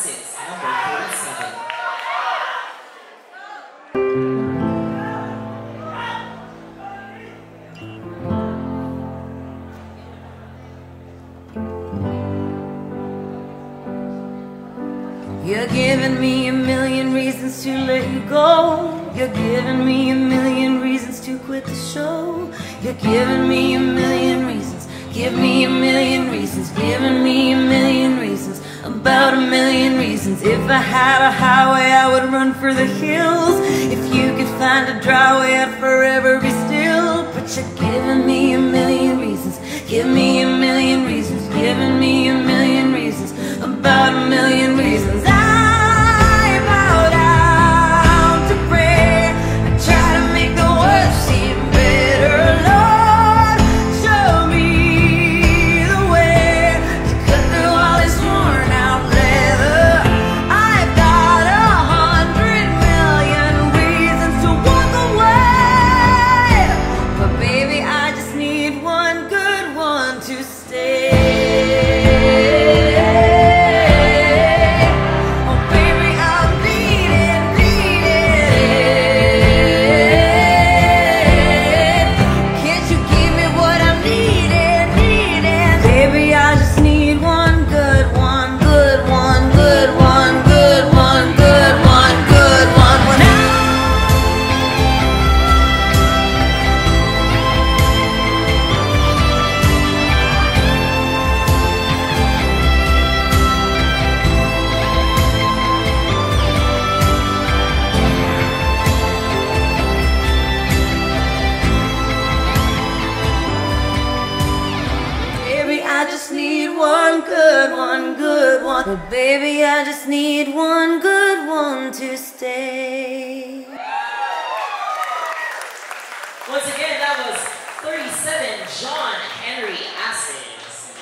Six, number 47. You're giving me a million reasons to let you go. You're giving me a million reasons to quit the show. You're giving me a million reasons. Give me a million reasons. Giving me a million reasons. About a million reasons. If I had a highway, I would run for the hills. If you could find a dry way, I'd forever be still. But you're giving me one good one, good one. But baby, I just need one good one to stay. Once again, that was 37, John